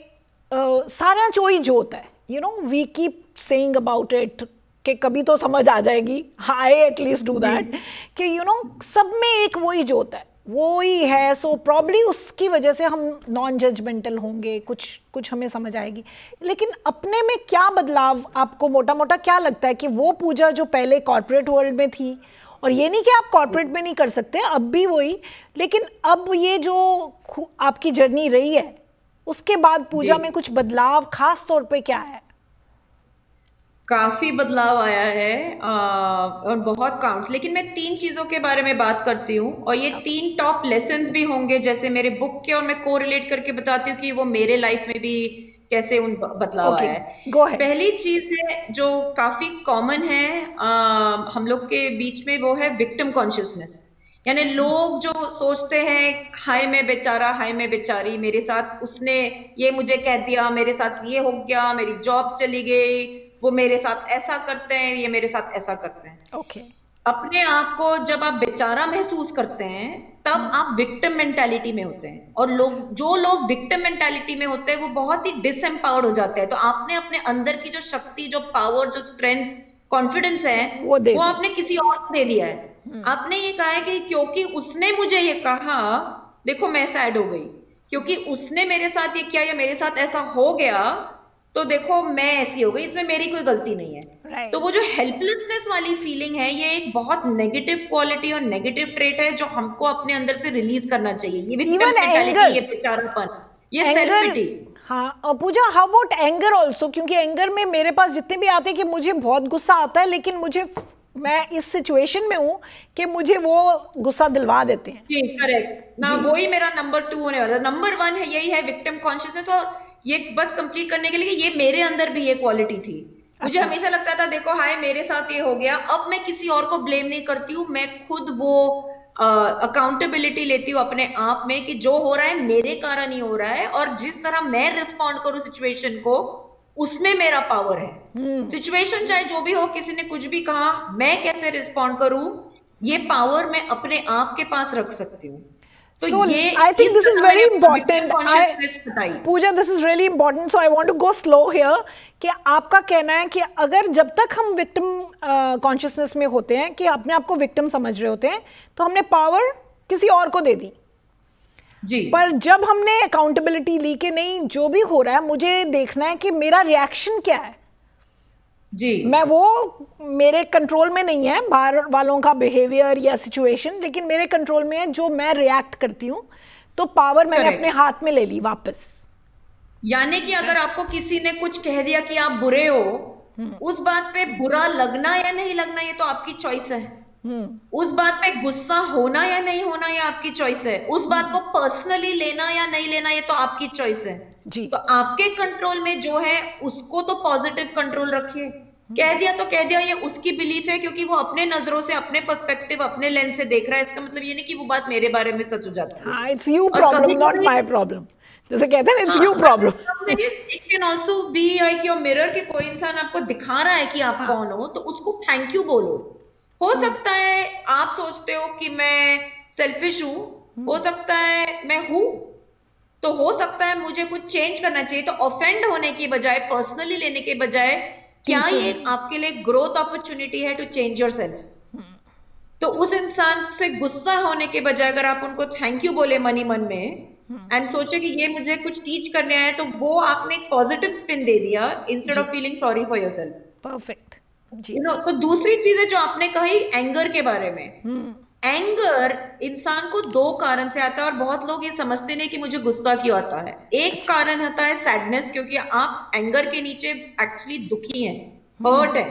Speaker 1: ਸਾਰਿਆਂ ਚ ਉਹੀ ਜੋਤ ਹੈ you know we keep saying about it कि कभी तो समझ आ जाएगी आई एटलीस्ट डू दैट कि यू नो सब में एक वही जोत है वो ही है सो so प्रॉब्ली उसकी वजह से हम नॉन जजमेंटल होंगे कुछ कुछ हमें समझ आएगी लेकिन अपने में क्या बदलाव आपको मोटा मोटा क्या लगता है कि वो पूजा जो पहले कॉरपोरेट वर्ल्ड में थी और ये नहीं कि आप कॉरपोरेट में नहीं कर सकते अब भी वही लेकिन अब ये जो आपकी जर्नी रही है उसके बाद पूजा में कुछ बदलाव खास तौर पे क्या है?
Speaker 2: काफ़ी बदलाव आया है आ, और बहुत काउंट्स लेकिन मैं तीन चीज़ों के बारे में बात करती हूँ और ये तीन टॉप लेसन भी होंगे जैसे मेरे बुक के और मैं को रिलेट करके बताती हूँ कि वो मेरे लाइफ में भी कैसे उन बदलाव okay, आया है। पहली चीज़ है जो काफ़ी कॉमन है आ, हम लोग के बीच में वो है विक्टिम कॉन्शियसनेस यानी लोग जो सोचते हैं हाय मैं बेचारा हाय मैं बेचारी मेरे साथ उसने ये मुझे कह दिया मेरे साथ ये हो गया मेरी जॉब चली गई वो मेरे साथ ऐसा करते हैं ये मेरे साथ ऐसा करते हैं।
Speaker 1: Okay okay.
Speaker 2: अपने आप को जब आप बेचारा महसूस करते हैं तब. आप विक्टिम मेंटालिटी में होते हैं और लोग। जो लोग विक्टिम मेंटालिटी में होते हैं वो बहुत ही डिसएम्पावर्ड हो जाते हैं तो आपने अपने अंदर की जो शक्ति जो पावर जो स्ट्रेंथ कॉन्फिडेंस है वो, वो आपने किसी और को दे दिया है hmm. आपने ये कहा है कि क्योंकि उसने मुझे ये कहा देखो मैं सैड हो गई क्योंकि उसने मेरे साथ ये किया या मेरे साथ ऐसा हो गया तो देखो मैं ऐसी हो गई इसमें मेरी कोई गलती नहीं है। Right. तो वो जो हेल्पलेसनेस वाली फीलिंग है ये एक बहुत नेगेटिव क्वालिटी और नेगेटिव ट्रेट है जो हमको अपने अंदर से रिलीज़ करना चाहिए। ये भी ये बेचारापन ये सेल्फिटी
Speaker 1: हाँ Pooja how about anger also क्योंकि एंगर में मेरे पास जितने भी आते हैं कि मुझे बहुत गुस्सा आता है लेकिन मुझे मैं इस सिचुएशन में हूँ कि मुझे वो गुस्सा दिलवा देते हैं।
Speaker 2: करेक्ट ना वही मेरा नंबर टू होने वाला। नंबर वन है यही है विक्टिम कॉन्शियसनेस और ये बस कंप्लीट करने के लिए ये मेरे अंदर भी ये क्वालिटी थी। मुझे अच्छा। हमेशा लगता था देखो हाय मेरे साथ ये हो गया। अब मैं किसी और को ब्लेम नहीं करती हूँ। मैं खुद वो अकाउंटेबिलिटी uh, लेती हूँ अपने आप में कि जो हो रहा है मेरे कारण ही हो रहा है और जिस तरह मैं रिस्पॉन्ड करूँ सिचुएशन को उसमें मेरा पावर है। सिचुएशन हम्म। चाहे जो भी हो किसी ने कुछ भी कहा मैं कैसे रिस्पॉन्ड करूँ ये पावर मैं अपने आप के पास रख सकती हूँ।
Speaker 1: So I think this is very important. I, Pooja, this is really important. So I want to go slow here. कि आपका कहना है कि अगर जब तक हम विक्टिम कॉन्शियसनेस uh, में होते हैं कि अपने आप को विक्टिम समझ रहे होते हैं तो हमने पावर किसी और को दे दी
Speaker 2: जी
Speaker 1: पर जब हमने अकाउंटेबिलिटी ली कि नहीं जो भी हो रहा है मुझे देखना है कि मेरा रिएक्शन क्या है
Speaker 2: जी
Speaker 1: मैं वो मेरे कंट्रोल में नहीं है बाहर वालों का बिहेवियर या सिचुएशन लेकिन मेरे कंट्रोल में है जो मैं रिएक्ट करती हूँ तो पावर मैंने अपने हाथ में ले ली वापस
Speaker 2: यानी कि अगर आपको किसी ने कुछ कह दिया कि आप बुरे हो हम्म। उस बात पे बुरा लगना या नहीं लगना ये तो आपकी चॉइस है। उस बात पे गुस्सा होना या नहीं होना ये आपकी चॉइस है। उस बात को पर्सनली लेना या नहीं लेना ये तो आपकी चॉइस है।
Speaker 1: जी।
Speaker 2: तो आपके कंट्रोल में जो है उसको तो पॉजिटिव कंट्रोल रखिए। कह दिया तो कह दिया ये उसकी बिलीफ है क्योंकि वो अपने नज़रों से अपने पर्सपेक्टिव अपने लेंस से देख रहा है। इसका मतलब ये नहीं कि वो बात मेरे बारे में सच हो जाती
Speaker 1: है। It's you problem not my problem जैसे कहते हैं it's you problem
Speaker 2: it can also be like your mirror कि कोई इंसान आपको दिखा रहा है कि आप हाँ. कौन हो तो उसको थैंक यू बोलो। हो हाँ। सकता है आप सोचते हो कि मैं सेल्फिश हूँ हाँ। हो सकता है मैं हूँ तो हो सकता है मुझे कुछ चेंज करना चाहिए। तो ऑफेंड होने की बजाय पर्सनली लेने के बजाय क्या ये आपके लिए ग्रोथ अपॉर्चुनिटी है टू चेंज योर सेल्फ तो उस इंसान से गुस्सा होने के बजाय अगर आप उनको थैंक यू बोले मनी मन में एंड हाँ। सोचे कि ये मुझे कुछ टीच करने आया तो वो आपने पॉजिटिव स्पिन दे दिया instead of feeling sorry for yourself
Speaker 1: perfect
Speaker 2: you know तो दूसरी चीज़ है जो आपने कही एंगर के बारे में एंगर हम्म। इंसान को दो कारण से आता है और बहुत लोग ये समझते नहीं कि मुझे गुस्सा क्यों आता है एक अच्छा। कारण होता है सैडनेस क्योंकि आप एंगर के नीचे एक्चुअली दुखी हैं हर्ट है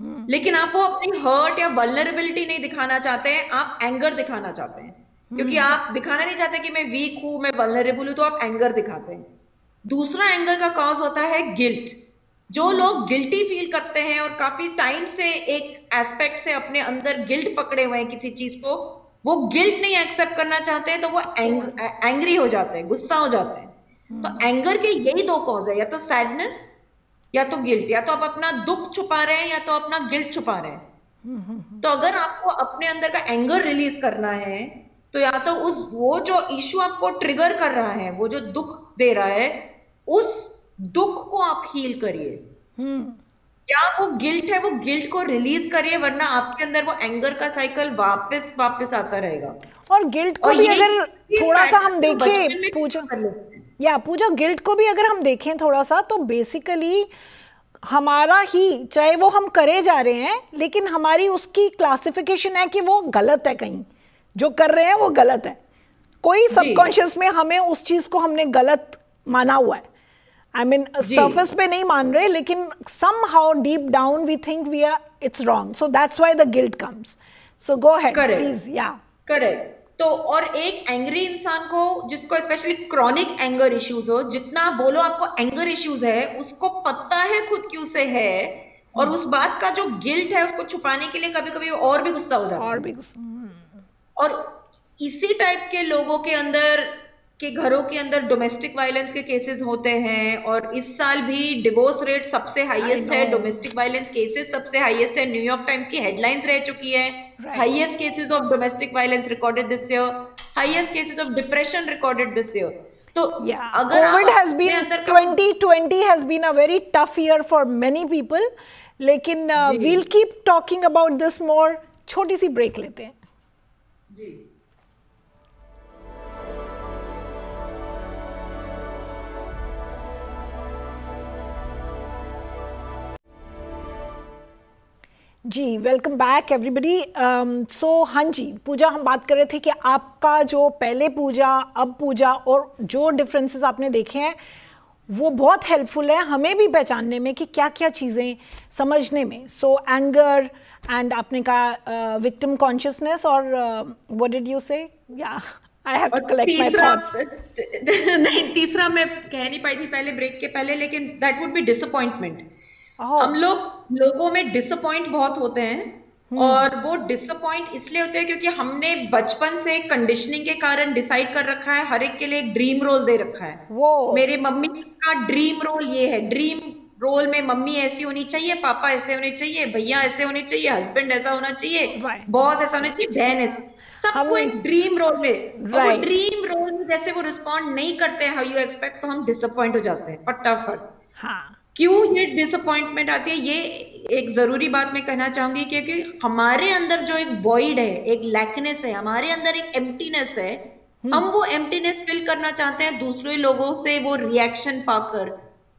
Speaker 2: हम्म। लेकिन आप वो अपनी हर्ट या वल्नरेबिलिटी नहीं दिखाना चाहते हैं आप एंगर दिखाना चाहते हैं क्योंकि हम्म। आप दिखाना नहीं चाहते कि मैं वीक हूँ मैं वलनरेबल हूँ तो आप एंगर दिखाते हैं दूसरा एंगर का कॉज होता है गिल्ट जो। लोग गिल्टी फील करते हैं और काफ़ी टाइम से एक एस्पेक्ट से अपने अंदर गिल्ट पकड़े हुए हैं किसी चीज़ को वो गिल्ट नहीं एक्सेप्ट करना चाहते हैं तो वो एंग, एंग्री हो जाते हैं गुस्सा हो जाते हैं। तो एंगर के यही दो कॉज है या तो सैडनेस या तो गिल्ट या तो आप अपना दुख छुपा रहे हैं या तो अपना गिल्ट छुपा रहे हैं। तो अगर आपको अपने अंदर का एंगर रिलीज़ करना है तो या तो उस वो जो इश्यू आपको ट्रिगर कर रहा है वो जो दुख दे रहा है उस दुख को आप हील करिए। हम्म। या वो गिल्ट है वो गिल्ट को रिलीज़ करिए वरना आपके अंदर वो एंगर का साइकिल वापस वापस आता रहेगा।
Speaker 1: और गिल्ट को और भी अगर थोड़ा सा हम देखें पूजा। या पूजा गिल्ट को भी अगर हम देखें थोड़ा सा तो बेसिकली हमारा ही चाहे वो हम करे जा रहे हैं लेकिन हमारी उसकी क्लासिफिकेशन है कि वो गलत है कहीं। जो कर रहे हैं वो गलत है। कोई सबकॉन्शियस में हमें उस चीज़ को हमने गलत माना हुआ है। आई मीन सरफेस पे नहीं मान रहे लेकिन somehow deep down we think we are it's wrong so that's why the guilt comes so go ahead please या
Speaker 2: करेक्ट तो और एक एंग्री इंसान को जिसको स्पेशली क्रॉनिक एंगर इश्यूज़ हो जितना बोलो आपको एंगर इश्यूज़ है उसको पता है खुद क्यों से है और. उस बात का जो गिल्ट है उसको छुपाने के लिए कभी कभी और भी गुस्सा हो जाता है। और भी गुस्सा. और इसी टाइप के लोगों के अंदर कि घरों के अंदर डोमेस्टिक वायलेंस के केसेस होते हैं और इस साल भी डिवोर्स रेट सबसे हाईएस्ट है। डोमेस्टिक वायलेंस केसेस सबसे हाईएस्ट है। न्यूयॉर्क टाइम्स की हेडलाइंस रह चुकी है। Highest cases of domestic violence recorded this year highest cases of depression recorded this year तो
Speaker 1: अगर COVID has been 2020 has been a very tough year for many people लेकिन we'll keep talking about this more छोटी सी break लेते हैं। जी। जी welcome back everybody so हाँ जी पूजा हम बात कर रहे थे कि आपका जो पहले पूजा अब पूजा और जो डिफरेंसेस आपने देखे हैं वो बहुत हेल्पफुल है हमें भी पहचानने में कि क्या क्या चीज़ें समझने में। सो एंगर एंड आपने कहा विक्टिम uh, कॉन्शियसनेस और व्हाट डिड यू से या I have to collect my thoughts
Speaker 2: नहीं तीसरा मैं कह नहीं पाई थी पहले ब्रेक के पहले लेकिन दैट वुड बी डिसअपॉइंटमेंट हम लोग लोगों में डिसअपॉइंट बहुत होते हैं हम्म। और वो डिसअपॉइंट इसलिए होते हैं क्योंकि हमने बचपन से कंडीशनिंग के कारण डिसाइड कर रखा है हर एक के लिए एक ड्रीम रोल दे रखा है। वो। मेरे मम्मी का ड्रीम रोल ये है ड्रीम रोल में मम्मी ऐसी होनी चाहिए पापा ऐसे होने चाहिए भैया ऐसे होने चाहिए हस्बैंड ऐसा होना चाहिए बॉस ऐसा होना चाहिए बहन ऐसे। सबको एक ड्रीम रोल में। right. ड्रीम रोल में जैसे वो रिस्पॉन्ड नहीं करते हैं हाउ यू एक्सपेक्ट तो हम डिसअपॉइंट हो जाते हैं फटाफट। हाँ। क्यों ये डिसअपॉइंटमेंट आती है ये एक ज़रूरी बात मैं कहना चाहूँगी क्योंकि हमारे अंदर जो एक वॉइड है एक लैकनेस है हमारे अंदर एक एम्प्टीनेस है हम्म। हम वो एम्प्टीनेस फिल करना चाहते हैं दूसरे लोगों से वो रिएक्शन पाकर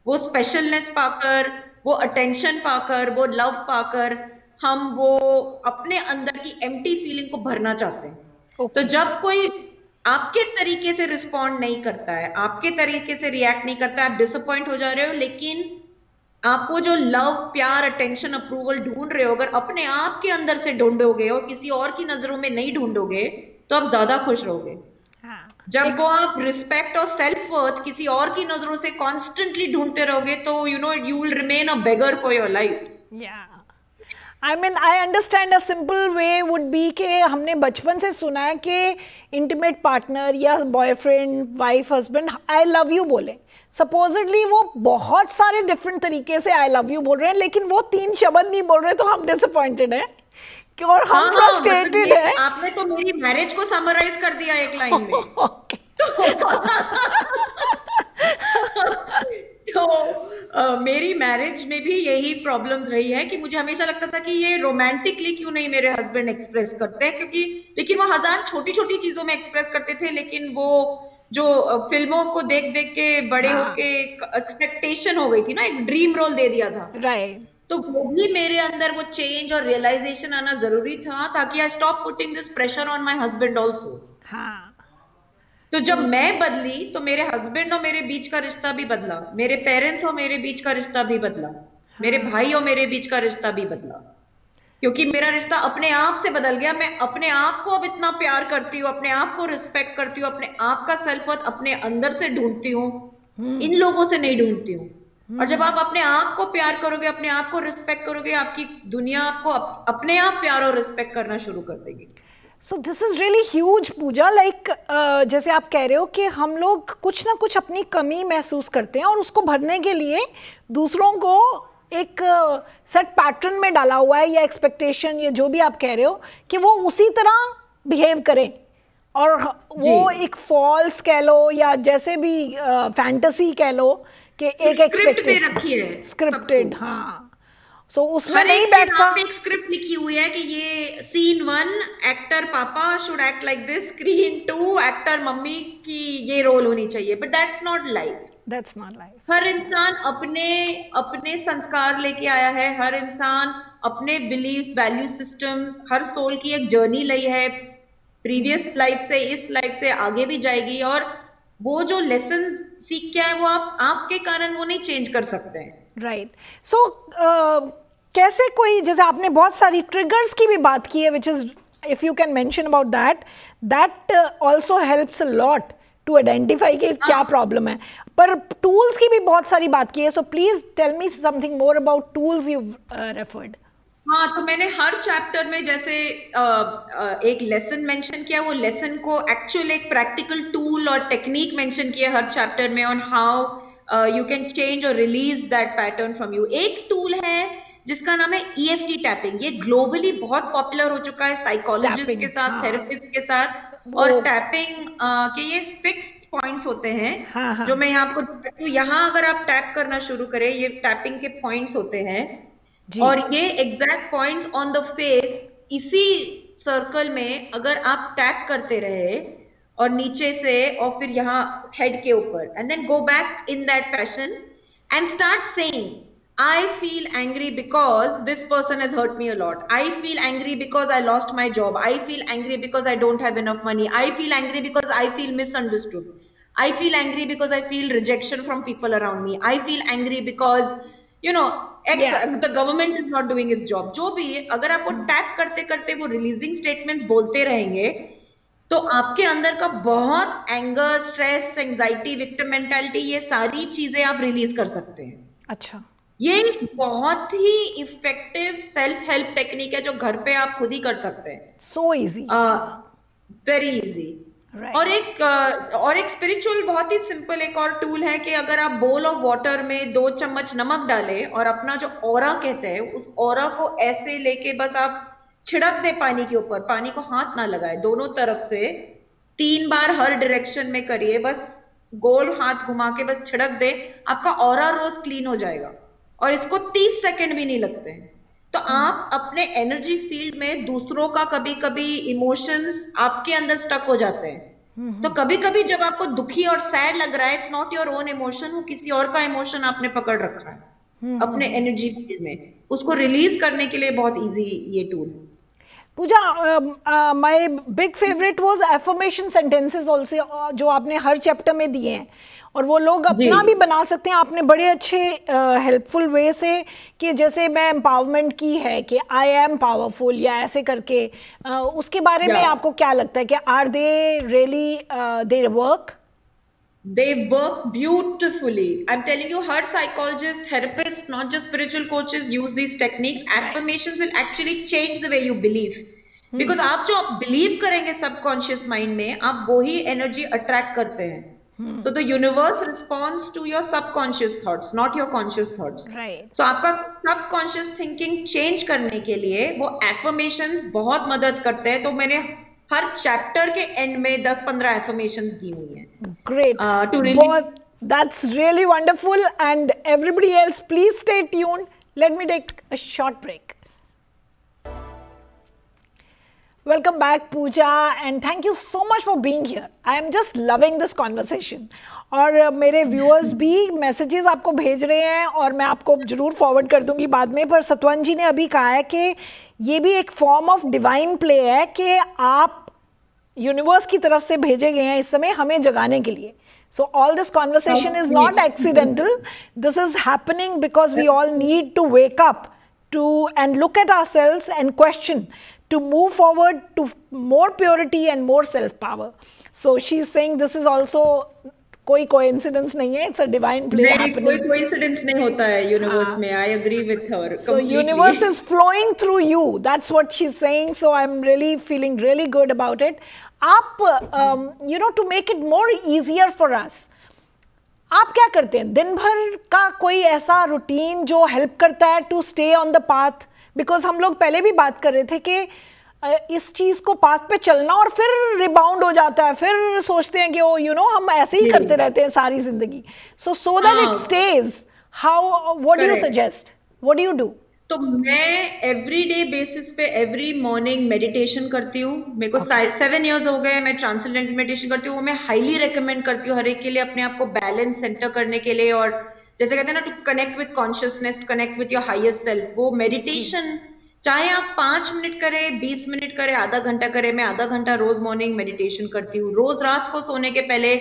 Speaker 2: वो स्पेशलनेस पाकर वो अटेंशन पाकर वो लव पाकर हम वो अपने अंदर की एम्प्टी फीलिंग को भरना चाहते हैं okay. तो जब कोई आपके तरीके से रिस्पॉन्ड नहीं करता है आपके तरीके से रिएक्ट नहीं करता है आप डिसअपॉइंट हो जा रहे हो लेकिन आपको जो लव प्यार अटेंशन अप्रूवल ढूंढ रहे हो अगर अपने आप के अंदर से ढूंढोगे और किसी और की नज़रों में नहीं ढूंढोगे तो आप ज़्यादा खुश रहोगे। हाँ, जब वो आप रिस्पेक्ट और सेल्फ वर्थ किसी और की नज़रों से कॉन्स्टेंटली ढूंढते रहोगे तो you know you will remain a beggar for your life
Speaker 1: I mean I understand a simple way would be के हमने बचपन से सुना है कि इंटीमेट पार्टनर या boyfriend wife husband I love you बोले। सपोजिटली वो बहुत सारे डिफरेंट तरीके से आई लव यू बोल रहे हैं लेकिन वो तीन शब्द नहीं बोल रहे तो हम डिसअपॉइंटेड हैं। कि और हम फ्रस्ट्रेटेड
Speaker 2: हाँ, हाँ, मतलब आपने तो मेरी मैरिज को समराइज कर दिया एक लाइन में। तो uh, मेरी मैरिज में भी यही प्रॉब्लम्स रही है कि मुझे हमेशा लगता था कि ये रोमांटिकली क्यों नहीं मेरे हस्बैंड एक्सप्रेस करते हैं क्योंकि लेकिन वो हज़ार छोटी छोटी चीज़ों में एक्सप्रेस करते थे लेकिन वो जो फ़िल्मों को देख देख के बड़े हाँ. होके एक्सपेक्टेशन हो गई थी ना एक ड्रीम रोल दे दिया था
Speaker 1: राइट right.
Speaker 2: तो वो भी मेरे अंदर वो चेंज और रियलाइजेशन आना ज़रूरी था ताकि I stop putting this pressure on my husband also हाँ तो जब मैं बदली तो मेरे हस्बैंड और मेरे बीच का रिश्ता भी बदला मेरे पेरेंट्स और मेरे बीच का रिश्ता भी बदला मेरे हाँ। भाई और मेरे बीच का रिश्ता भी बदला क्योंकि मेरा रिश्ता अपने आप से बदल गया। मैं अपने आप को अब इतना प्यार करती हूँ अपने आप को रिस्पेक्ट करती हूँ अपने आप का सेल्फ वर्थ अपने अंदर से ढूंढती हूँ। हम्म। इन लोगों से नहीं ढूंढती हूँ। और जब आप अपने आप को प्यार करोगे अपने आप को रिस्पेक्ट करोगे आपकी दुनिया आपको अपने आप प्यार और रिस्पेक्ट करना शुरू कर देगी।
Speaker 1: So this is really huge Pooja. Like जैसे आप कह रहे हो कि हम लोग कुछ ना कुछ अपनी कमी महसूस करते हैं और उसको भरने के लिए दूसरों को एक सेट uh, पैटर्न में डाला हुआ है या एक्सपेक्टेशन या जो भी आप कह रहे हो कि वो उसी तरह बिहेव करें। और वो एक फॉल्स कह लो या जैसे भी फैंटेसी uh, कह लो कि एक
Speaker 2: है
Speaker 1: स्क्रिप्टेड हाँ। सो so, उसमें नहीं बैठता।
Speaker 2: एक स्क्रिप्ट लिखी हुई है कि ये scene one actor papa should act like this screen two actor mummy की ये रोल होनी चाहिए। But that's not life
Speaker 1: that's not life
Speaker 2: हर इंसान अपने अपने संस्कार लेके आया है। हर इंसान अपने बिलीव वैल्यू सिस्टम्स हर सोल की एक जर्नी ली है। प्रीवियस लाइफ से इस लाइफ से आगे भी जाएगी और वो जो लेसन सीख के आए वो आप आपके कारण वो नहीं चेंज कर सकते हैं।
Speaker 1: राइट सो uh, कैसे कोई जैसे आपने बहुत सारी ट्रिगर्स की भी बात की है which is if you can mention about that that also helps lot to identify कि क्या प्रॉब्लम है। पर टूल्स की भी बहुत सारी बात की है so please tell me something more about tools you referred
Speaker 2: हाँ तो मैंने हर चैप्टर में जैसे आ, आ, एक लेसन मेंशन किया वो लेसन को एक्चुअल एक प्रैक्टिकल टूल और टेक्निक मेंशन किया हर चैप्टर में on how you can change और release that pattern from you एक टूल है जिसका नाम है ई एफ़ टी टैपिंग ये ग्लोबली बहुत पॉपुलर हो चुका है साइकोलॉजिस्ट के साथ थेरेपिस्ट हाँ. के साथ और टैपिंग के ये फिक्स पॉइंट्स होते हैं हाँ, हाँ. जो मैं यहाँ आपको यहाँ अगर आप टैप करना शुरू करें ये टैपिंग के पॉइंट्स होते हैं। और ये exact points on the face इसी सर्कल में अगर आप टैप करते रहे और नीचे से और फिर यहाँ हेड के ऊपर and then go back in that fashion and start saying I feel angry because this person has hurt me a lot. I feel angry because I lost my job. I feel angry because I don't have enough money. I feel angry because I feel misunderstood. I feel angry because I feel rejection from people around me. I feel angry because you know the government is not doing its job जो भी अगर आप वो tap करते करते वो releasing statements बोलते रहेंगे तो आपके अंदर का बहुत anger stress anxiety victim mentality ये सारी चीज़ें आप रिलीज़ कर सकते हैं।
Speaker 1: अच्छा।
Speaker 2: ये बहुत ही इफ़ेक्टिव सेल्फ हेल्प टेक्निक है जो घर पे आप खुद ही कर सकते हैं।
Speaker 1: So
Speaker 2: easy very easy. और एक और एक स्पिरिचुअल बहुत ही सिंपल एक और टूल है कि अगर आप बोल ऑफ़ वाटर में दो चम्मच नमक डालें और अपना जो और कहते हैं उस और को ऐसे लेके बस आप छिड़क दे पानी के ऊपर पानी को हाथ ना लगाए दोनों तरफ़ से तीन बार हर डायरेक्शन में करिए बस गोल हाथ घुमा के बस छिड़क दे आपका और रोज क्लीन हो जाएगा। और इसको तीस सेकेंड भी नहीं लगते। हैं तो आप अपने एनर्जी फ़ील्ड में दूसरों का कभी कभी इमोशंस आपके अंदर स्टक हो जाते हैं। तो कभी कभी जब आपको दुखी और सैड लग रहा है it's not your own emotion वो किसी और का इमोशन आपने पकड़ रखा है अपने एनर्जी फ़ील्ड में। उसको रिलीज़ करने के लिए बहुत इजी ये tool
Speaker 1: Pooja my big favourite was affirmation sentences also जो आपने हर चैप्टर में दिए हैं। और वो लोग अपना भी बना सकते हैं आपने बड़े अच्छे हेल्पफुल uh, वे से कि जैसे मैं एम्पावरमेंट की है कि आई एम पावरफुल या ऐसे करके uh, उसके बारे yeah. में आपको क्या लगता है कि are they really they work
Speaker 2: they work beautifully. I'm telling you her psychologists therapists not just spiritual coaches use these techniques. Affirmations will actually change the way you believe. Hmm. Because आप जो आप believe करेंगे subconscious mind में आप वो ही energy attract करते हैं. Hmm. तो the universe response to your subconscious thoughts not your conscious thoughts
Speaker 1: right
Speaker 2: so आपका सबकॉन्शियस थिंकिंग चेंज करने के लिए वो एफर्मेशन बहुत मदद करते हैं. तो मैंने हर चैप्टर के एंड में दस पंद्रह एफर्मेशन दी हुई है.
Speaker 1: Great. Uh, to really बहुत that's really wonderful and everybody else please stay tuned. Let me take a short break. Welcome back, Pooja, and thank you so much for being here. I am just loving this conversation. और uh, मेरे viewers भी messages आपको भेज रहे हैं और मैं आपको ज़रूर फॉरवर्ड कर दूँगी बाद में पर सतवन जी ने अभी कहा है कि ये भी एक फॉर्म ऑफ़ डिवाइन प्ले है कि आप यूनिवर्स की तरफ से भेजे गए हैं इस समय हमें जगाने के लिए so all this conversation is not accidental this is happening because we all need to wake up to and look at ourselves and question to move forward to more purity and more self power. So she's saying this is also कोई coincidence नहीं है it's a divine play
Speaker 2: happening कोई coincidence नहीं होता है universe में I agree with her
Speaker 1: so universe is flowing through you that's what she is saying so I am really feeling really good about it आप you know to make it more easier for us आप क्या करते हैं? दिन भर का कोई ऐसा रूटीन जो हेल्प करता है to stay on the path because हम लोग पहले भी बात कर रहे थे कि इस चीज़ को पाथ पे चलना और फिर रिबाउंड हो जाता है। फिर सोचते हैं कि ओ यू नो हम ऐसे ही करते रहते हैं सारी ज़िंदगी। So so that it stage how what do you suggest what do you do
Speaker 2: तो मैं एवरी डे बेसिस पे एवरी मॉर्निंग मेडिटेशन करती हूँ। मेरे को सेवन इयर्स हो गए मैं ट्रांसलेंट मेडिटेशन करती हूँ। मैं हाईली रिकमेंड करती हूँ हर एक के लिए अपने आप को बैलेंस सेंटर करने के लिए और जैसे कहते हैं ना to connect with consciousness connect with your highest self वो मेडिटेशन चाहे आप पाँच मिनट करें बीस मिनट करें आधा घंटा करें मैं आधा घंटा रोज मॉर्निंग मेडिटेशन करती हूँ। रोज रात को सोने के पहले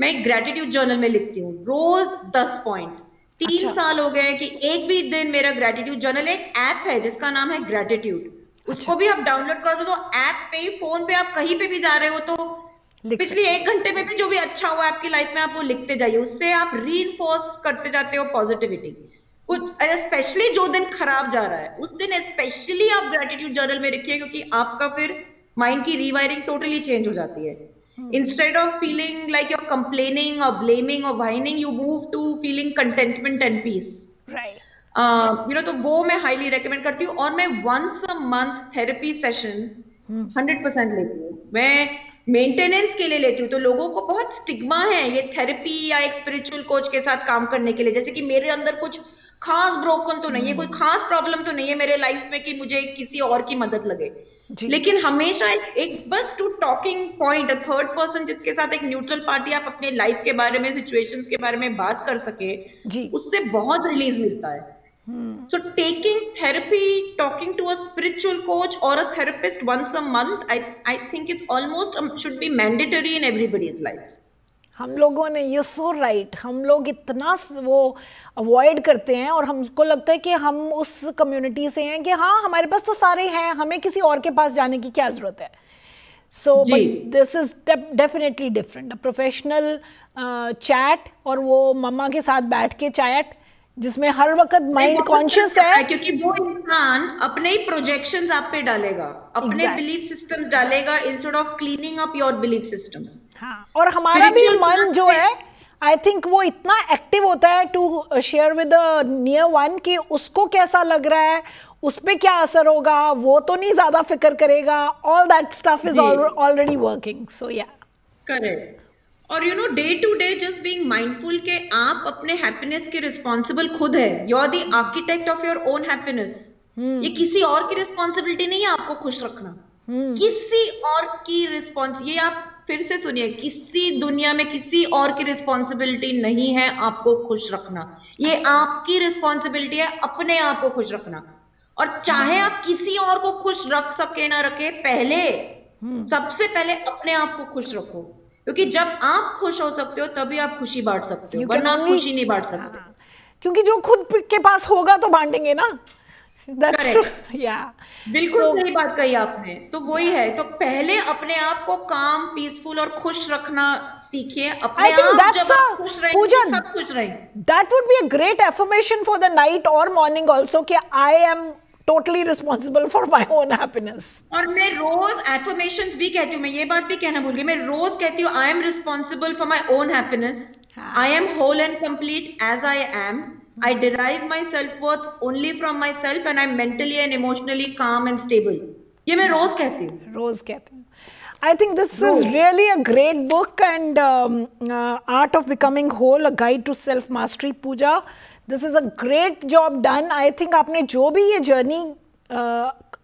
Speaker 2: मैं एक ग्रेटिट्यूड जर्नल में लिखती हूँ। रोज दस पॉइंट तीन अच्छा। साल हो गए कि एक भी दिन मेरा ग्रेटिट्यूड जर्नल एक ऐप है जिसका नाम है ग्रेटिट्यूड अच्छा। उसको भी आप डाउनलोड कर दो तो ऐप पे फ़ोन पे आप कहीं पे भी जा रहे हो तो पिछले एक घंटे में भी जो भी अच्छा हुआ आपकी लाइफ में आप वो लिखते जाइए। उससे आप री करते जाते हो पॉजिटिविटी कुछ स्पेशली जो दिन खराब जा रहा है उस दिन स्पेशली आप ग्रेटिट्यूड जर्नल में रखिए क्योंकि आपका फिर माइंड की रीवायरिंग टोटली चेंज हो जाती है। Instead of feeling like your complaining और ब्लेमिंग और whining you move to feeling contentment and peace you know तो वो मैं हाईली रिकमेंड करती हूँ और मैं once a month therapy session hundred percent लेती हूँ। मैं मेंटेनेंस के लिए लेती हूँ तो लोगों को बहुत स्टिग्मा है ये थेरेपी या एक स्पिरिचुअल कोच के साथ काम करने के लिए। जैसे कि मेरे अंदर कुछ खास ब्रोकन तो नहीं है कोई हम्म। खास प्रॉब्लम तो नहीं है मेरे लाइफ में कि मुझे किसी और की मदद लगे। लेकिन हमेशा एक, एक बस to talking point third person जिसके साथ एक न्यूट्रल पार्टी आप अपने लाइफ के बारे में सिचुएशंस के बारे में बात कर सके. उससे बहुत रिलीज़ मिलता है। So taking therapy talking to a spiritual coach और a therapist once a month I I think it's almost should be mandatory in everybody's life
Speaker 1: हम लोगों ने यू सो राइट हम लोग इतना वो अवॉइड करते हैं और हमको लगता है कि हम उस कम्युनिटी से हैं कि हाँ हमारे पास तो सारे हैं हमें किसी और के पास जाने की क्या ज़रूरत है? So but this is definitely different professional chat और वो मम्मा के साथ बैठ के चैट जिसमें हर वक्त माइंड कॉन्शियस है।
Speaker 2: क्योंकि वो इंसान अपने ही प्रोजेक्शंस आप पे डालेगा अपने बिलीफ सिस्टम्स डालेगा instead of cleaning up your belief systems
Speaker 1: हाँ और हमारा भी मन जो है आई थिंक वो इतना एक्टिव होता है to share with near one कि उसको कैसा लग रहा है उस पर क्या असर होगा वो तो नहीं ज़्यादा फ़िक्र करेगा all that stuff is already working so yeah
Speaker 2: correct और you know day to day just being mindful के आप अपने हैप्पीनेस के रिस्पॉन्सिबल खुद है you are the architect of your own happiness ये किसी और की रिस्पॉन्सिबिलिटी नहीं है आपको खुश रखना hmm. किसी और की रिस्पॉन्स ये आप फिर से सुनिए किसी दुनिया में किसी और की रिस्पॉन्सिबिलिटी नहीं है आपको खुश रखना ये अच्छा। आपकी रिस्पॉन्सिबिलिटी है अपने आप को खुश रखना और चाहे hmm. आप किसी और को खुश रख सके ना रखे पहले hmm. सबसे पहले अपने आप को खुश रखो क्योंकि जब आप खुश हो सकते हो तभी आप खुशी बांट सकते हो वरना आप खुशी नहीं बांट सकते। हाँ।
Speaker 1: क्योंकि जो खुद के पास होगा तो बांटेंगे ना।
Speaker 2: बिल्कुल so, सही बात कही आपने। तो वही yeah. है तो पहले अपने आप को काम पीसफुल और खुश रखना सीखिए। अपने आप जब आप खुश रहेंगे सब खुश रहेंगे।
Speaker 1: That would be a great affirmation for the night और मॉर्निंग आल्सो कि I am totally responsible for my own happiness
Speaker 2: और मैं रोज एफर्मेशन भी कहती हूँ मैं ये बात भी कहना भूल गई मैं रोज कहती हूँ I am responsible for my own happiness I am whole and complete as I am I derive my self worth only from myself and I'm mentally and emotionally calm and stable. ये मैं रोज कहती हूँ
Speaker 1: रोज कहती हूँ I think this no. is really a great book and um, uh, Art of Becoming Whole, a guide to self mastery. Pooja, this is a great job done I think आपने जो भी ये जर्नी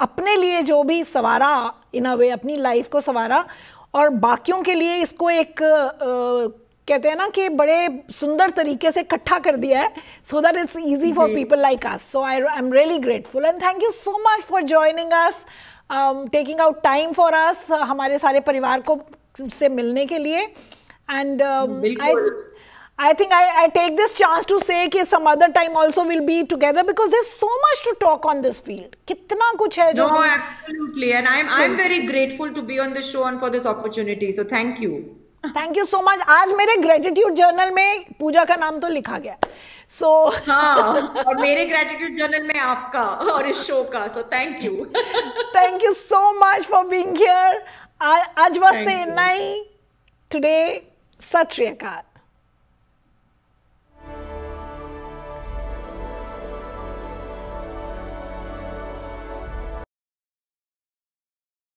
Speaker 1: अपने लिए जो भी सवारा इन अ वे अपनी लाइफ को सवारा और बाकियों के लिए इसको एक uh, कहते हैं ना कि बड़े सुंदर तरीके से इकट्ठा कर दिया है so that it's easy for people like us so I I am really grateful and thank you so much for joining us taking out time for us हमारे सारे परिवार को से मिलने के लिए. And I I think I, I take this chance to say कि some other time also we'll be together because there's so much to talk on this field. कितना कुछ है
Speaker 2: जो no, हम absolutely and I'm I'm very grateful to be on this show and for this opportunity. So thank you.
Speaker 1: Thank you so much आज मेरे gratitude journal में पूजा का नाम तो लिखा गया सो
Speaker 2: so, हाँ और मेरे ग्रेटिट्यूड जर्नल में आपका और इस शो का so thank you
Speaker 1: thank you so much for being here आज वास्ते इतना ही टुडे सत श्री अकाल